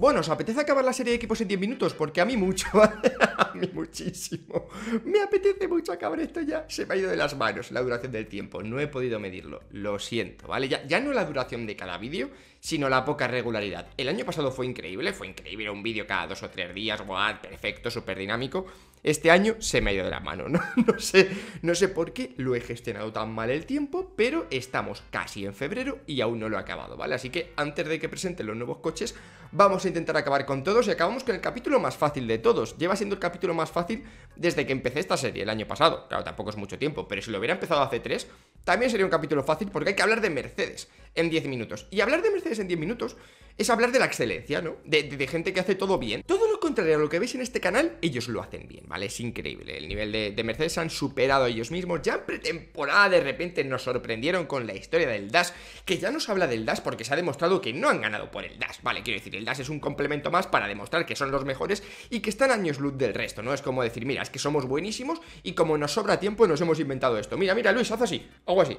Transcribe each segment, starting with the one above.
Bueno, ¿os apetece acabar la serie de equipos en 10 minutos? Porque a mí mucho, a mí muchísimo. Me apetece mucho acabar esto ya. Se me ha ido de las manos la duración del tiempo. No he podido medirlo. Lo siento, ¿vale? Ya, no la duración de cada vídeo, sino la poca regularidad. El año pasado fue increíble, fue increíble. Un vídeo cada dos o tres días, ¡buah! Perfecto, súper dinámico. Este año se me ha ido de la mano, ¿no? No sé, no sé por qué lo he gestionado tan mal el tiempo, pero estamos casi en febrero y aún no lo he acabado, ¿vale? Así que antes de que presenten los nuevos coches, vamos a intentar acabar con todos y acabamos con el capítulo más fácil de todos. Lleva siendo el capítulo más fácil desde que empecé esta serie el año pasado. Claro, tampoco es mucho tiempo, pero si lo hubiera empezado hace tres, también sería un capítulo fácil porque hay que hablar de Mercedes en 10 minutos. Y hablar de Mercedes en 10 minutos es hablar de la excelencia, ¿no? De, de, gente que hace todo bien. Todo lo contrario a lo que veis en este canal, ellos lo hacen bien, ¿vale? Es increíble. El nivel de, de Mercedes han superado ellos mismos. Ya en pretemporada de repente nos sorprendieron con la historia del Dash, que ya nos habla del Dash porque se ha demostrado que no han ganado por el Dash, ¿vale? Quiero decir, el Dash es un complemento más para demostrar que son los mejores y que están años luz del resto, ¿no? Es como decir, mira, es que somos buenísimos y como nos sobra tiempo nos hemos inventado esto. Mira, mira, Luis, haz así, hago así.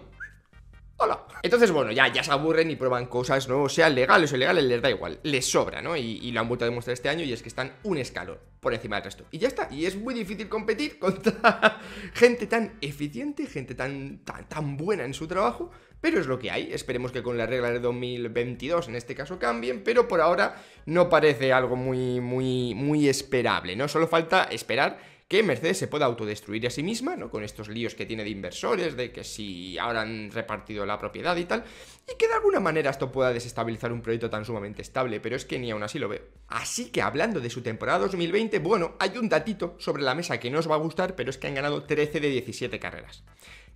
Hola. Entonces, bueno, ya, ya se aburren y prueban cosas, ¿no? O sea, legales o ilegales, les da igual, les sobra, ¿no? Y, lo han vuelto a demostrar este año y es que están un escalón por encima del resto. Y ya está, y es muy difícil competir contra gente tan eficiente, gente tan, tan, tan buena en su trabajo, pero es lo que hay. Esperemos que con la regla de 2022 en este caso cambien, pero por ahora no parece algo muy, muy, muy esperable, ¿no? Solo falta esperar que Mercedes se pueda autodestruir a sí misma, ¿no? Con estos líos que tiene de inversores, de que si ahora han repartido la propiedad y tal, y que de alguna manera esto pueda desestabilizar un proyecto tan sumamente estable, pero es que ni aún así lo veo. Así que hablando de su temporada 2020, bueno, hay un datito sobre la mesa que no os va a gustar, pero es que han ganado 13 de 17 carreras.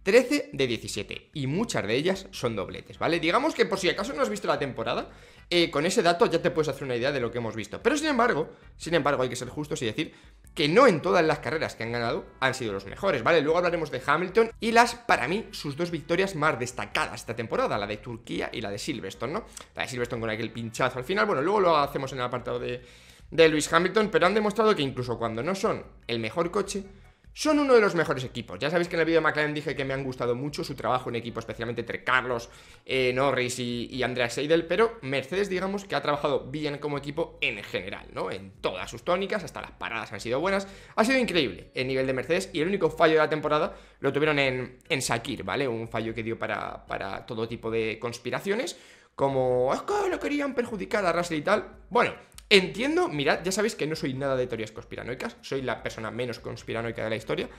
13 de 17, y muchas de ellas son dobletes, ¿vale? Digamos que por si acaso no has visto la temporada, eh, con ese dato ya te puedes hacer una idea de lo que hemos visto. Pero sin embargo, sin embargo, hay que ser justos y decir que no en todas las carreras que han ganado han sido los mejores, ¿vale? Luego hablaremos de Hamilton y las, para mí, sus dos victorias más destacadas esta temporada, la de Turquía y la de Silverstone, ¿no? La de Silverstone con aquel pinchazo al final, bueno, luego lo hacemos en el apartado de, de Lewis Hamilton, pero han demostrado que incluso cuando no son el mejor coche, son uno de los mejores equipos. Ya sabéis que en el vídeo de McLaren dije que me han gustado mucho su trabajo en equipo, especialmente entre Carlos, eh, Norris y, y Andrea Seidel, pero Mercedes, digamos, que ha trabajado bien como equipo en general, ¿no? En todas sus tónicas, hasta las paradas han sido buenas. Ha sido increíble el nivel de Mercedes y el único fallo de la temporada lo tuvieron en, en Sakir, ¿vale? Un fallo que dio para, para todo tipo de conspiraciones, como es que lo querían perjudicar a Russell y tal. Bueno, Entiendo, mirad, ya sabéis que no soy nada de teorías conspiranoicas, soy la persona menos conspiranoica de la historia,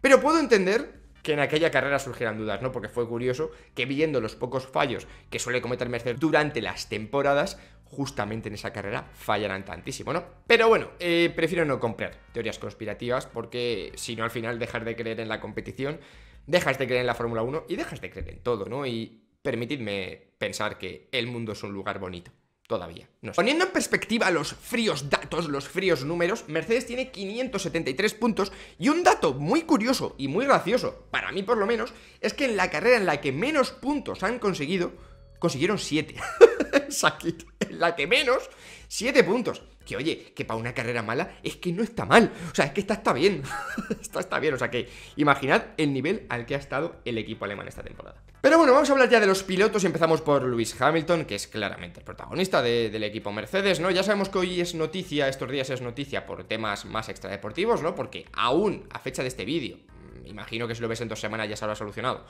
pero puedo entender que en aquella carrera surgieran dudas, ¿no? Porque fue curioso que viendo los pocos fallos que suele cometer Mercedes durante las temporadas, justamente en esa carrera fallaran tantísimo, ¿no? Pero bueno, eh, prefiero no comprar teorías conspirativas porque si no al final dejas de creer en la competición, dejas de creer en la Fórmula 1 y dejas de creer en todo, ¿no? Y permitidme pensar que el mundo es un lugar bonito. Todavía. No sé. Poniendo en perspectiva los fríos datos, los fríos números, Mercedes tiene 573 puntos y un dato muy curioso y muy gracioso, para mí por lo menos, es que en la carrera en la que menos puntos han conseguido, consiguieron 7. en la que menos, 7 puntos. Que oye, que para una carrera mala es que no está mal. O sea, es que esta está bien. esta está bien. O sea que imaginad el nivel al que ha estado el equipo alemán esta temporada. Pero bueno, vamos a hablar ya de los pilotos y empezamos por Lewis Hamilton, que es claramente el protagonista de, del equipo Mercedes, ¿no? Ya sabemos que hoy es noticia, estos días es noticia por temas más extradeportivos, ¿no? Porque aún a fecha de este vídeo, imagino que si lo ves en dos semanas ya se habrá solucionado.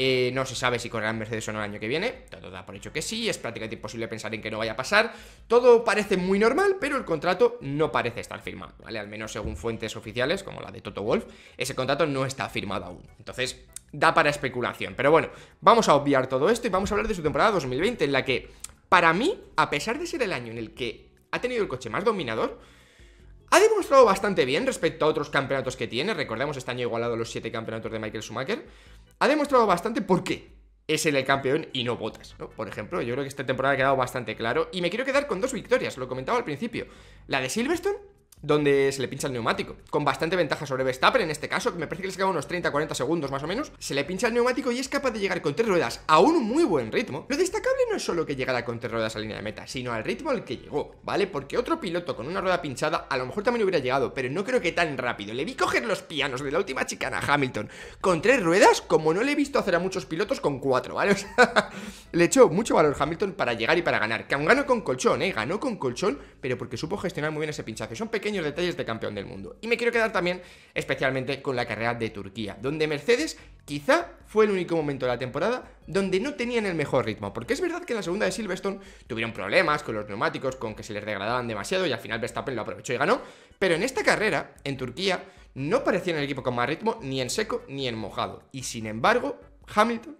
Eh, no se sabe si correrán Mercedes o no el año que viene. Todo da por hecho que sí. Es prácticamente imposible pensar en que no vaya a pasar. Todo parece muy normal, pero el contrato no parece estar firmado, ¿vale? Al menos según fuentes oficiales, como la de Toto Wolf, ese contrato no está firmado aún. Entonces, da para especulación. Pero bueno, vamos a obviar todo esto y vamos a hablar de su temporada 2020, en la que, para mí, a pesar de ser el año en el que ha tenido el coche más dominador, ha demostrado bastante bien respecto a otros campeonatos que tiene. Recordemos, este año igualado los 7 campeonatos de Michael Schumacher. Ha demostrado bastante por qué es el campeón y no Botas, ¿no? Por ejemplo, yo creo que esta temporada ha quedado bastante claro. Y me quiero quedar con dos victorias, lo comentaba al principio. La de Silverstone donde se le pincha el neumático, con bastante ventaja sobre Verstappen en este caso, que me parece que le saca unos 30-40 segundos más o menos, se le pincha el neumático y es capaz de llegar con tres ruedas a un muy buen ritmo. Lo destacable no es solo que llegara con tres ruedas a línea de meta, sino al ritmo al que llegó, ¿vale? Porque otro piloto con una rueda pinchada a lo mejor también hubiera llegado, pero no creo que tan rápido. Le vi coger los pianos de la última chicana a Hamilton con tres ruedas, como no le he visto hacer a muchos pilotos con cuatro, ¿vale? Le echó mucho valor Hamilton para llegar y para ganar, que aún ganó con colchón, ¿eh? Ganó con colchón, pero porque supo gestionar muy bien ese pinchazo. Son pequeños detalles de campeón del mundo. Y me quiero quedar también especialmente con la carrera de Turquía, donde Mercedes quizá fue el único momento de la temporada donde no tenían el mejor ritmo. Porque es verdad que en la segunda de Silverstone tuvieron problemas con los neumáticos, con que se les degradaban demasiado y al final Verstappen lo aprovechó y ganó. Pero en esta carrera, en Turquía, no parecía el equipo con más ritmo ni en seco ni en mojado. Y sin embargo, Hamilton...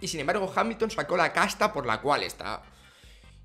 Y sin embargo, Hamilton sacó la casta por la cual está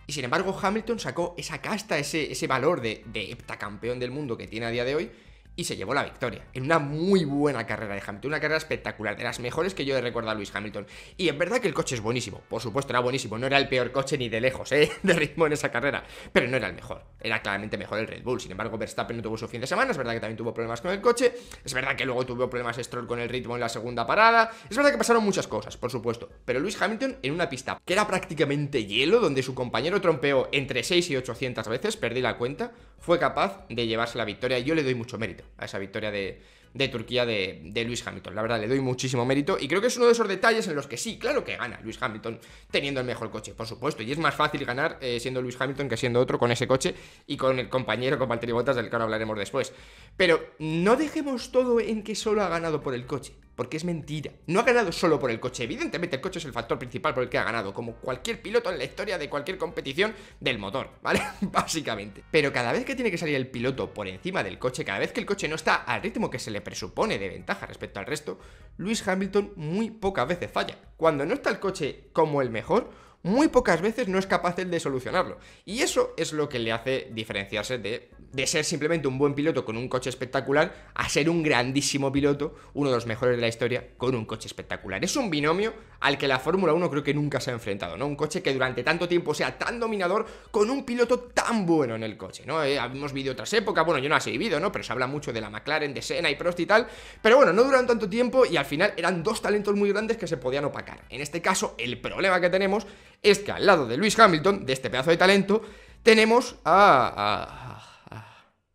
y sin embargo, Hamilton sacó esa casta, ese, ese valor de, de heptacampeón del mundo que tiene a día de hoy y se llevó la victoria. En una muy buena carrera de Hamilton, una carrera espectacular, de las mejores que yo he recordado a Luis Hamilton. Y es verdad que el coche es buenísimo, por supuesto era buenísimo, no era el peor coche ni de lejos, ¿eh? De ritmo en esa carrera, pero no era el mejor, era claramente mejor el Red Bull. Sin embargo, Verstappen no tuvo su fin de semana, es verdad que también tuvo problemas con el coche, es verdad que luego tuvo problemas Stroll con el ritmo en la segunda parada, es verdad que pasaron muchas cosas, por supuesto, pero Luis Hamilton en una pista que era prácticamente hielo, donde su compañero trompeó entre 6 y 800 veces, perdí la cuenta, fue capaz de llevarse la victoria yo le doy mucho mérito a esa victoria de de, Turquía de, de, Luis Hamilton. La verdad, le doy muchísimo mérito y creo que es uno de esos detalles en los que sí, claro que gana Luis Hamilton teniendo el mejor coche, por supuesto. Y es más fácil ganar eh, siendo Luis Hamilton que siendo otro con ese coche y con el compañero, con Valtteri Bottas, del que ahora hablaremos después. Pero no dejemos todo en que solo ha ganado por el coche porque es mentira. No ha ganado solo por el coche. Evidentemente el coche es el factor principal por el que ha ganado, como cualquier piloto en la historia de cualquier competición del motor, ¿vale? Básicamente. Pero cada vez que tiene que salir el piloto por encima del coche, cada vez que el coche no está al ritmo que se le presupone de ventaja respecto al resto, Luis Hamilton muy pocas veces falla. Cuando no está el coche como el mejor, muy pocas veces no es capaz de solucionarlo. Y eso es lo que le hace diferenciarse de de ser simplemente un buen piloto con un coche espectacular a ser un grandísimo piloto, uno de los mejores de la historia, con un coche espectacular. Es un binomio al que la Fórmula 1 creo que nunca se ha enfrentado, ¿no? Un coche que durante tanto tiempo sea tan dominador con un piloto tan bueno en el coche, ¿no? Eh, hemos vivido otras épocas, bueno, yo no las he vivido, ¿no? Pero se habla mucho de la McLaren, de Senna y Prost y tal, pero bueno, no duran tanto tiempo y al final eran dos talentos muy grandes que se podían opacar. En este caso, el problema que tenemos es que al lado de Lewis Hamilton, de este pedazo de talento, tenemos a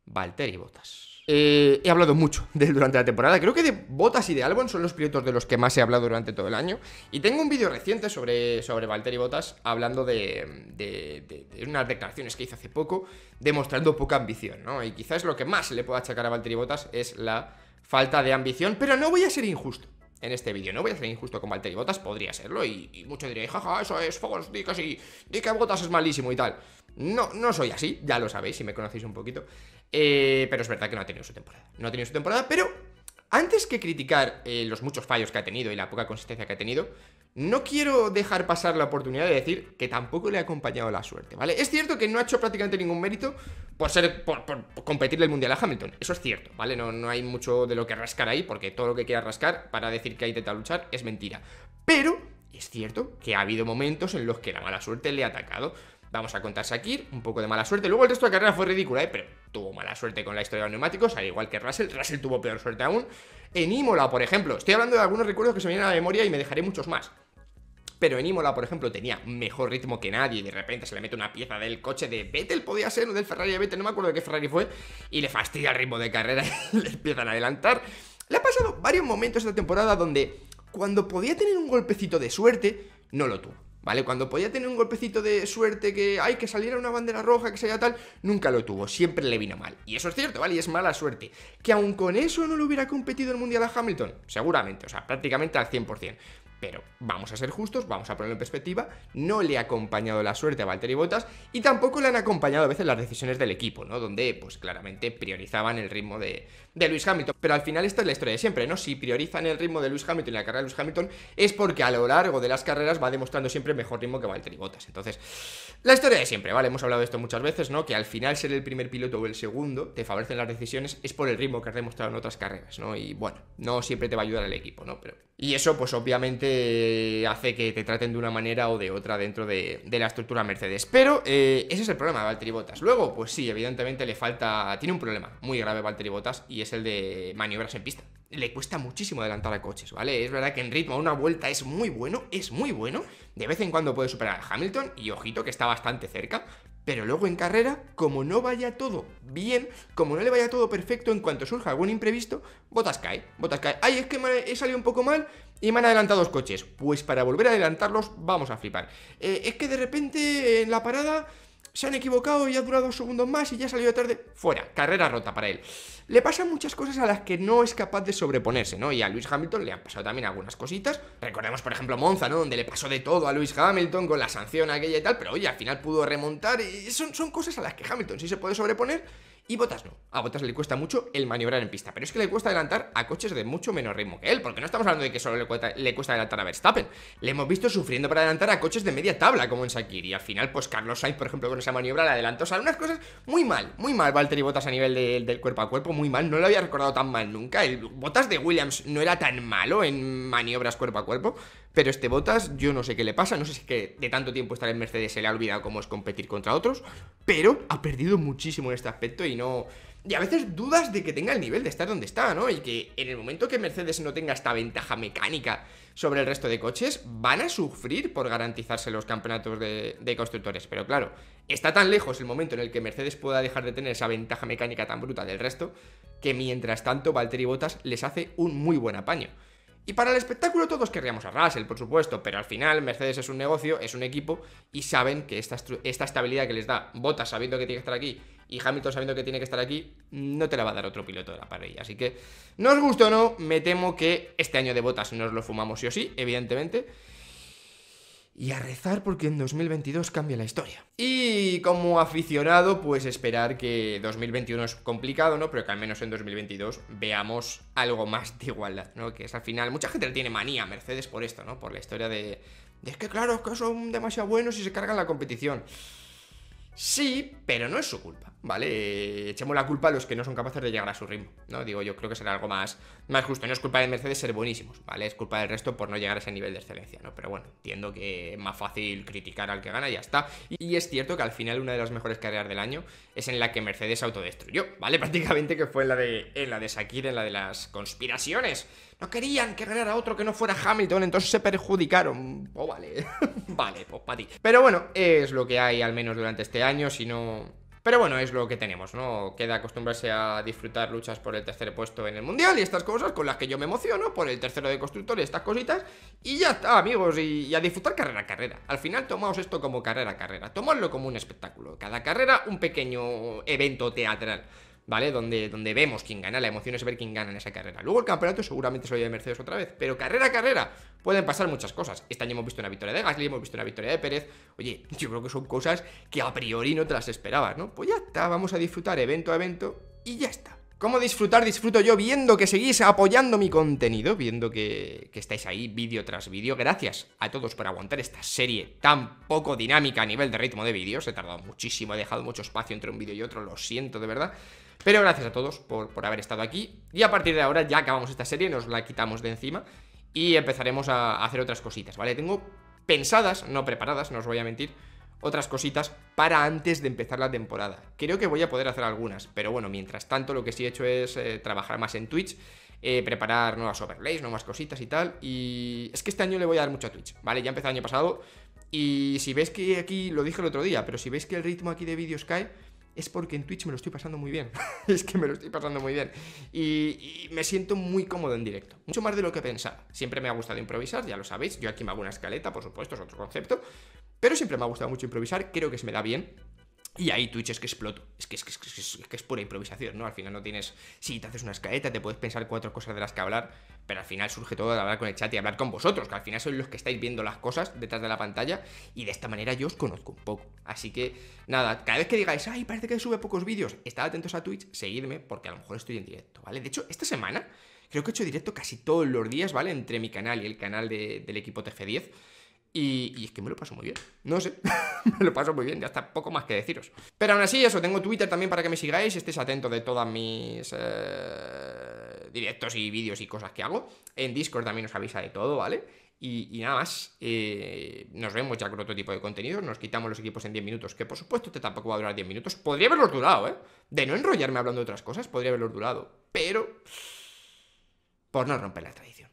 Valtteri Bottas. Eh, he hablado mucho de él durante la temporada. Creo que de Bottas y de Albon son los pilotos de los que más he hablado durante todo el año. Y tengo un vídeo reciente sobre, sobre Valtteri Bottas hablando de, de, unas declaraciones que hizo hace poco, demostrando poca ambición, ¿no? Y quizás lo que más le puede achacar a Valtteri Bottas es la falta de ambición, pero no voy a ser injusto en este vídeo. No voy a ser injusto con Valtteri Bottas, podría serlo, y, y muchos diréis, jaja, eso es, Fogos, di que sí, di que Bottas es malísimo y tal. No, no soy así, ya lo sabéis si me conocéis un poquito. Eh, pero es verdad que no ha tenido su temporada. No ha tenido su temporada, pero antes que criticar eh, los muchos fallos que ha tenido y la poca consistencia que ha tenido, no quiero dejar pasar la oportunidad de decir que tampoco le ha acompañado la suerte, ¿vale? Es cierto que no ha hecho prácticamente ningún mérito por ser por, competirle el mundial a Hamilton. Eso es cierto, ¿vale? No, no hay mucho de lo que rascar ahí, porque todo lo que quiera rascar para decir que ha intentado luchar es mentira. Pero es cierto que ha habido momentos en los que la mala suerte le ha atacado. Vamos a contar Sakir, un poco de mala suerte. Luego el resto de la carrera fue ridícula, ¿eh? Pero tuvo mala suerte con la historia de los neumáticos, al igual que Russell. Russell tuvo peor suerte aún. En Imola, por ejemplo, estoy hablando de algunos recuerdos que se me vienen a la memoria y me dejaré muchos más. Pero en Imola, por ejemplo, tenía mejor ritmo que nadie y de repente se le mete una pieza del coche de Vettel, podía ser, o del Ferrari de Vettel, no me acuerdo de qué Ferrari fue, y le fastidia el ritmo de carrera y le empiezan a adelantar. Le ha pasado varios momentos esta temporada donde cuando podía tener un golpecito de suerte, no lo tuvo. ¿Vale? Cuando podía tener un golpecito de suerte que, ay, que saliera una bandera roja, que sea tal, nunca lo tuvo, siempre le vino mal. Y eso es cierto, ¿vale? Y es mala suerte. Que aun con eso no le hubiera competido el Mundial a Hamilton, seguramente, o sea, prácticamente al 100%. Pero vamos a ser justos, vamos a ponerlo en perspectiva, no le ha acompañado la suerte a Valtteri Bottas y tampoco le han acompañado a veces las decisiones del equipo, ¿no? Donde, pues claramente priorizaban el ritmo de, de Lewis Hamilton. Pero al final esta es la historia de siempre, ¿no? Si priorizan el ritmo de Lewis Hamilton y la carrera de Lewis Hamilton es porque a lo largo de las carreras va demostrando siempre mejor ritmo que Valtteri Bottas. Entonces, la historia de siempre, ¿vale? Hemos hablado de esto muchas veces, ¿no? Que al final ser el primer piloto o el segundo te favorecen las decisiones es por el ritmo que has demostrado en otras carreras, ¿no? Y bueno, no siempre te va a ayudar el equipo, ¿no? Pero... Y eso, pues obviamente eh, hace que te traten de una manera o de otra dentro de, la estructura Mercedes. Pero eh, ese es el problema de Valtteri Bottas. Luego, pues sí, evidentemente le falta. Tiene un problema muy grave Valtteri Bottas y es el de maniobras en pista. Le cuesta muchísimo adelantar a coches, ¿vale? Es verdad que en ritmo a una vuelta es muy bueno, es muy bueno. De vez en cuando puede superar a Hamilton y ojito que está bastante cerca. Pero luego en carrera, como no vaya todo bien, como no le vaya todo perfecto, en cuanto surja algún imprevisto, Botas cae, Botas cae. Ay, es que he salido un poco mal y me han adelantado dos coches. Pues para volver a adelantarlos, vamos a flipar. Eh, es que de repente en la parada se han equivocado y ha durado dos segundos más y ya ha salido tarde. Fuera, carrera rota para él. Le pasan muchas cosas a las que no es capaz de sobreponerse, ¿no? Y a Luis Hamilton le han pasado también algunas cositas. Recordemos, por ejemplo, Monza, ¿no? Donde le pasó de todo a Luis Hamilton con la sanción aquella y tal, pero oye, al final pudo remontar. Y son, son cosas a las que Hamilton sí se puede sobreponer y Botas no. A Botas le cuesta mucho el maniobrar en pista. Pero es que le cuesta adelantar a coches de mucho menos ritmo que él. Porque no estamos hablando de que solo le cuesta, adelantar a Verstappen. Le hemos visto sufriendo para adelantar a coches de media tabla, como en Sakir. Y al final, pues Carlos Sainz, por ejemplo, con esa maniobra le adelantó. O sea, unas cosas muy mal, muy mal Valtteri Botas a nivel del cuerpo a cuerpo, muy mal. No lo había recordado tan mal nunca. El Botas de Williams no era tan malo en maniobras cuerpo a cuerpo. Pero este Botas, yo no sé qué le pasa, no sé si es que de tanto tiempo estar en Mercedes se le ha olvidado cómo es competir contra otros, pero ha perdido muchísimo en este aspecto no... Y a veces dudas de que tenga el nivel de estar donde está, ¿no? Y que en el momento que Mercedes no tenga esta ventaja mecánica sobre el resto de coches, van a sufrir por garantizarse los campeonatos de, de, constructores. Pero claro, está tan lejos el momento en el que Mercedes pueda dejar de tener esa ventaja mecánica tan bruta del resto, que mientras tanto Valtteri Bottas les hace un muy buen apaño. Y para el espectáculo todos querríamos a Russell, por supuesto, pero al final Mercedes es un negocio, es un equipo y saben que esta, esta estabilidad que les da Bottas sabiendo que tiene que estar aquí y Hamilton sabiendo que tiene que estar aquí, no te la va a dar otro piloto de la parrilla. Así que, no os gusta o no, me temo que este año de Bottas nos lo fumamos sí o sí, evidentemente y a rezar porque en 2022 cambia la historia. Y como aficionado, pues esperar que 2021 es complicado, ¿no? Pero que al menos en 2022 veamos algo más de igualdad, ¿no? Que es al final, mucha gente le tiene manía a Mercedes por esto, ¿no? Por la historia de... Es que claro, es que son demasiado buenos y se cargan la competición. Sí, pero no es su culpa, ¿vale? Echemos la culpa a los que no son capaces de llegar a su ritmo, ¿no? Digo, yo creo que será algo más, más justo. No es culpa de Mercedes ser buenísimos, ¿vale? Es culpa del resto por no llegar a ese nivel de excelencia, ¿no? Pero bueno, entiendo que es más fácil criticar al que gana y ya está. Y es cierto que al final una de las mejores carreras del año es en la que Mercedes autodestruyó, ¿vale? Prácticamente que fue en la de, en la de Sakir, en la de las conspiraciones. No querían que ganara otro que no fuera Hamilton, entonces se perjudicaron. Oh, vale. vale, pues para ti. Pero bueno, es lo que hay al menos durante este año, si no... Pero bueno, es lo que tenemos, ¿no? Queda acostumbrarse a disfrutar luchas por el tercer puesto en el Mundial y estas cosas con las que yo me emociono, por el tercero de constructor y estas cositas. Y ya está, amigos, y, a disfrutar carrera a carrera. Al final tomamos esto como carrera a carrera, tomadlo como un espectáculo. Cada carrera un pequeño evento teatral. ¿Vale? Donde, donde vemos quién gana, la emoción es ver quién gana en esa carrera. Luego el campeonato seguramente se lo de Mercedes otra vez, pero carrera a carrera pueden pasar muchas cosas. Este año hemos visto una victoria de Gasly, hemos visto una victoria de Pérez. Oye, yo creo que son cosas que a priori no te las esperabas, ¿no? Pues ya está, vamos a disfrutar evento a evento y ya está. ¿Cómo disfrutar? Disfruto yo viendo que seguís apoyando mi contenido, viendo que, que estáis ahí vídeo tras vídeo. Gracias a todos por aguantar esta serie tan poco dinámica a nivel de ritmo de vídeos. He tardado muchísimo, he dejado mucho espacio entre un vídeo y otro, lo siento de verdad. Pero gracias a todos por, haber estado aquí. Y a partir de ahora ya acabamos esta serie, nos la quitamos de encima y empezaremos a hacer otras cositas, ¿vale? Tengo pensadas, no preparadas, no os voy a mentir, otras cositas para antes de empezar la temporada. Creo que voy a poder hacer algunas, pero bueno, mientras tanto lo que sí he hecho es eh, trabajar más en Twitch, eh, preparar nuevas overlays, nuevas cositas y tal. Y es que este año le voy a dar mucho a Twitch, ¿vale? Ya empecé el año pasado y si veis que aquí, lo dije el otro día, pero si veis que el ritmo aquí de vídeos cae, es porque en Twitch me lo estoy pasando muy bien. es que me lo estoy pasando muy bien. Y, me siento muy cómodo en directo. Mucho más de lo que pensaba. Siempre me ha gustado improvisar, ya lo sabéis. Yo aquí me hago una escaleta, por supuesto, es otro concepto. Pero siempre me ha gustado mucho improvisar. Creo que se me da bien. Y ahí Twitch es que exploto. Es que es, que, es, que es pura improvisación, ¿no? Al final no tienes. Si te haces una escaleta, te puedes pensar cuatro cosas de las que hablar. Pero al final surge todo de hablar con el chat y hablar con vosotros, que al final sois los que estáis viendo las cosas detrás de la pantalla. Y de esta manera yo os conozco un poco. Así que, nada, cada vez que digáis, ay, parece que sube pocos vídeos, estad atentos a Twitch, seguidme, porque a lo mejor estoy en directo, ¿vale? De hecho, esta semana creo que he hecho directo casi todos los días, ¿vale? Entre mi canal y el canal del equipo TF10. Y, es que me lo paso muy bien. No sé, me lo paso muy bien, ya está poco más que deciros. Pero aún así, eso, tengo Twitter también para que me sigáis, estéis atentos de todas mis eh, directos y vídeos y cosas que hago. En Discord también os avisa de todo, ¿vale? Y, nada más, eh, nos vemos ya con otro tipo de contenido nos quitamos los equipos en 10 minutos, que por supuesto este tampoco va a durar 10 minutos. Podría haberlos durado, ¿eh? De no enrollarme hablando de otras cosas, podría haberlo durado. Pero... Por no romper la tradición.